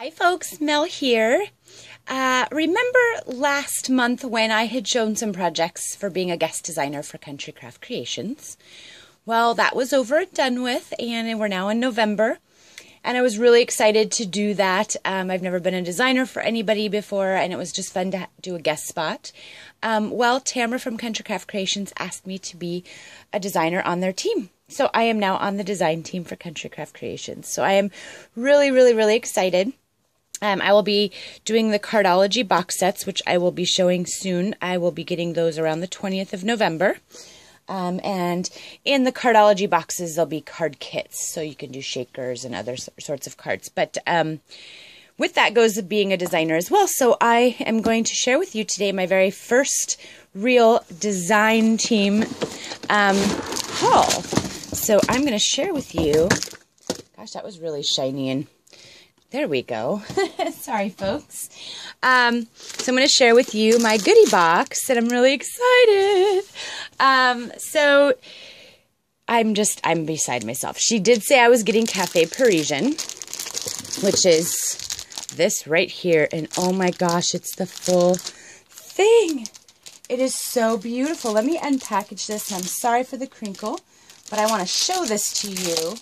Hi folks, Mel here. Uh, remember last month when I had shown some projects for being a guest designer for Country Craft Creations? Well, that was over and done with, and we're now in November. And I was really excited to do that. Um, I've never been a designer for anybody before, and it was just fun to do a guest spot. Um, well, Tamra from Country Craft Creations asked me to be a designer on their team. So I am now on the design team for Country Craft Creations. So I am really, really, really excited. Um, I will be doing the Cardology box sets, which I will be showing soon. I will be getting those around the 20th of November. Um, and in the Cardology boxes, there'll be card kits, so you can do shakers and other sorts of cards. But um, with that goes being a designer as well. So I am going to share with you today my very first real design team um, haul. So I'm going to share with you. Gosh, that was really shiny and there we go. Sorry, folks. Um, so I'm going to share with you my goodie box, and I'm really excited. Um, so I'm just, I'm beside myself. She did say I was getting Cafe Parisian, which is this right here. And oh my gosh, it's the full thing. It is so beautiful. Let me unpackage this. I'm sorry for the crinkle, but I want to show this to you.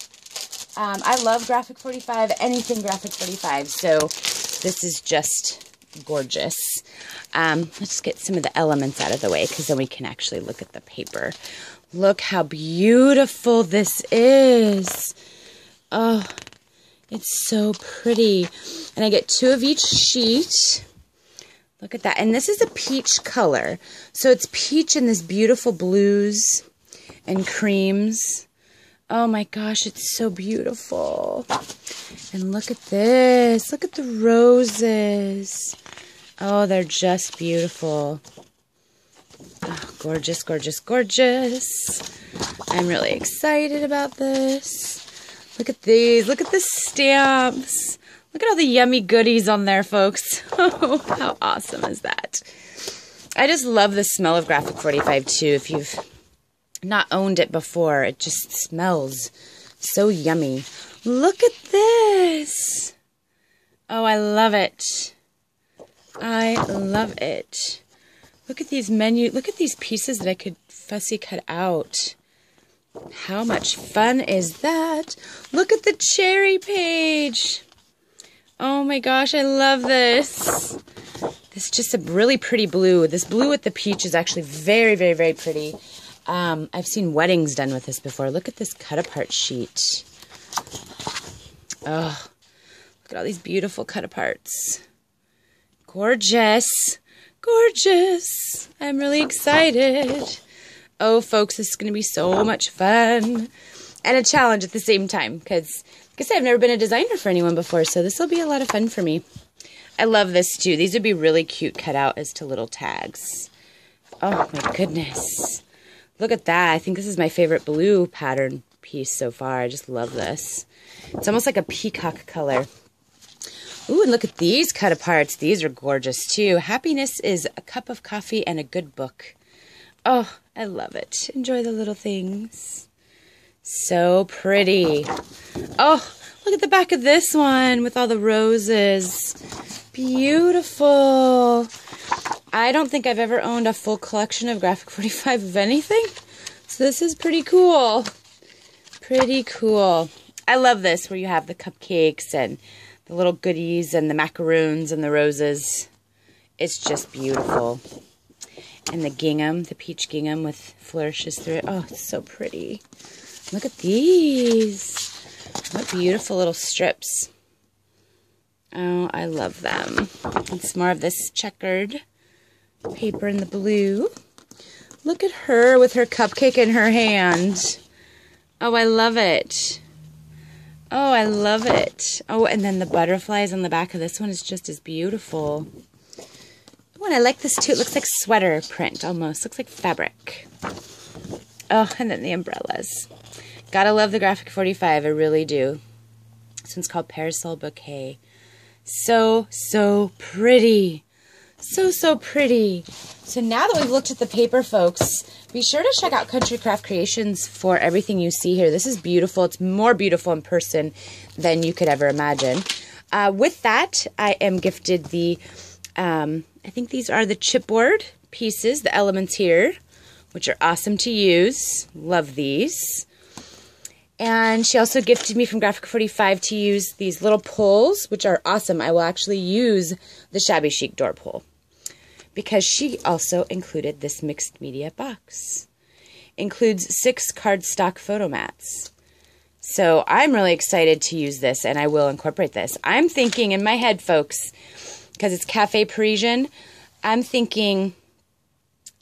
Um, I love Graphic 45, anything Graphic 45, so this is just gorgeous. Um, let's get some of the elements out of the way because then we can actually look at the paper. Look how beautiful this is. Oh, it's so pretty. And I get two of each sheet. Look at that. And this is a peach color. So it's peach and this beautiful blues and creams. Oh my gosh, it's so beautiful. And look at this. Look at the roses. Oh, they're just beautiful. Oh, gorgeous, gorgeous, gorgeous. I'm really excited about this. Look at these. Look at the stamps. Look at all the yummy goodies on there, folks. Oh, how awesome is that? I just love the smell of Graphic 45 too. If you've not owned it before. It just smells so yummy. Look at this. Oh, I love it. I love it. Look at these menu. Look at these pieces that I could fussy cut out. How much fun is that? Look at the cherry page. Oh my gosh, I love this. This is just a really pretty blue. This blue with the peach is actually very, very, very pretty. Um, I've seen weddings done with this before. Look at this cut apart sheet. Oh, look at all these beautiful cut aparts. Gorgeous. Gorgeous. I'm really excited. Oh, folks, this is going to be so much fun. And a challenge at the same time because, like I said, I've never been a designer for anyone before, so this will be a lot of fun for me. I love this too. These would be really cute cut out as to little tags. Oh my goodness. Look at that. I think this is my favorite blue pattern piece so far. I just love this. It's almost like a peacock color. Ooh, and look at these cut aparts. These are gorgeous too. Happiness is a cup of coffee and a good book. Oh, I love it. Enjoy the little things. So pretty. Oh, look at the back of this one with all the roses. Beautiful. I don't think I've ever owned a full collection of Graphic 45 of anything. So this is pretty cool. Pretty cool. I love this where you have the cupcakes and the little goodies and the macaroons and the roses. It's just beautiful. And the gingham, the peach gingham with flourishes through it. Oh, it's so pretty. Look at these. What beautiful little strips. Oh, I love them. It's more of this checkered paper in the blue. Look at her with her cupcake in her hand. Oh, I love it. Oh, I love it. Oh, and then the butterflies on the back of this one is just as beautiful. Oh, and I like this too. It looks like sweater print almost. Looks like fabric. Oh, and then the umbrellas. Gotta love the Graphic 45. I really do. This one's called Parasol Bouquet. So, so pretty. So, so pretty. So now that we've looked at the paper, folks, be sure to check out Country Craft Creations for everything you see here. This is beautiful. It's more beautiful in person than you could ever imagine. Uh, with that, I am gifted the, um, I think these are the chipboard pieces, the elements here, which are awesome to use. Love these. And she also gifted me from Graphic 45 to use these little pulls, which are awesome. I will actually use the Shabby Chic door pull because she also included this mixed media box. Includes six cardstock photo mats. So I'm really excited to use this and I will incorporate this. I'm thinking in my head, folks, because it's Cafe Parisian, I'm thinking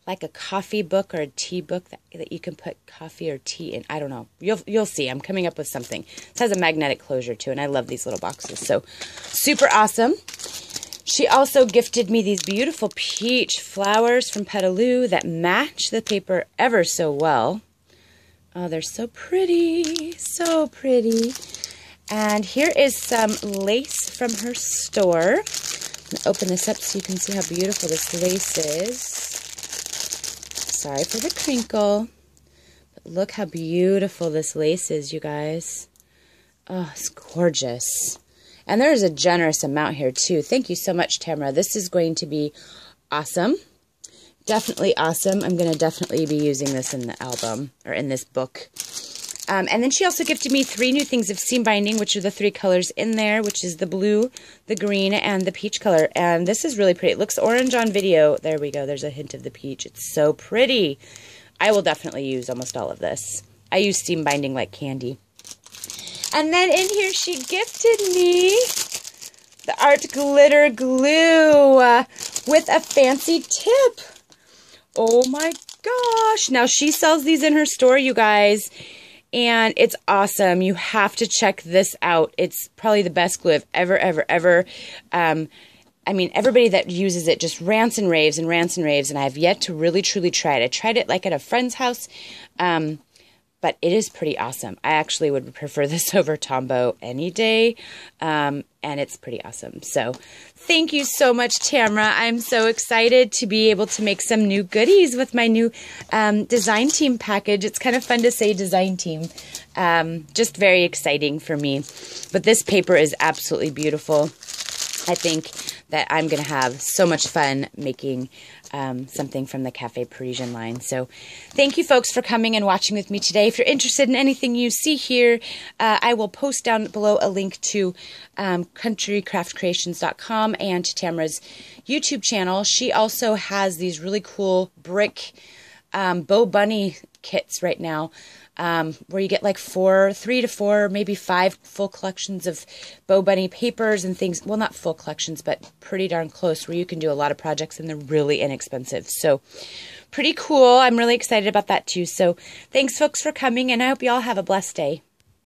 like a coffee book or a tea book that, that you can put coffee or tea in. I don't know. You'll you'll see. I'm coming up with something. This has a magnetic closure too, and I love these little boxes. So super awesome. She also gifted me these beautiful peach flowers from Petaloo that match the paper ever so well. Oh, they're so pretty. So pretty. And here is some lace from her store. open this up so you can see how beautiful this lace is. Sorry for the crinkle. But look how beautiful this lace is, you guys. Oh, it's gorgeous. And there's a generous amount here, too. Thank you so much, Tamra. This is going to be awesome. Definitely awesome. I'm going to definitely be using this in the album, or in this book. Um, and then she also gifted me three new things of seam binding, which are the three colors in there, which is the blue, the green, and the peach color. And this is really pretty. It looks orange on video. There we go. There's a hint of the peach. It's so pretty. I will definitely use almost all of this. I use seam binding like candy. And then in here she gifted me the Art Glitter Glue uh, with a fancy tip. Oh my gosh. Now she sells these in her store, you guys and it's awesome. You have to check this out. It's probably the best glue I've ever, ever, ever. Um, I mean, everybody that uses it just rants and raves and rants and raves, and I have yet to really truly try it. I tried it like at a friend's house, um, but it is pretty awesome. I actually would prefer this over Tombow any day, um, and it's pretty awesome. So thank you so much, Tamra. I'm so excited to be able to make some new goodies with my new um, design team package. It's kind of fun to say design team. Um, just very exciting for me. But this paper is absolutely beautiful. I think that I'm going to have so much fun making um, something from the Cafe Parisian line. So thank you folks for coming and watching with me today. If you're interested in anything you see here, uh, I will post down below a link to um, countrycraftcreations.com and to Tamra's YouTube channel. She also has these really cool brick um, Bo Bunny kits right now um, where you get like four, three to four, maybe five full collections of Bo Bunny papers and things. Well, not full collections, but pretty darn close where you can do a lot of projects and they're really inexpensive. So, pretty cool. I'm really excited about that too. So, thanks, folks, for coming, and I hope you all have a blessed day.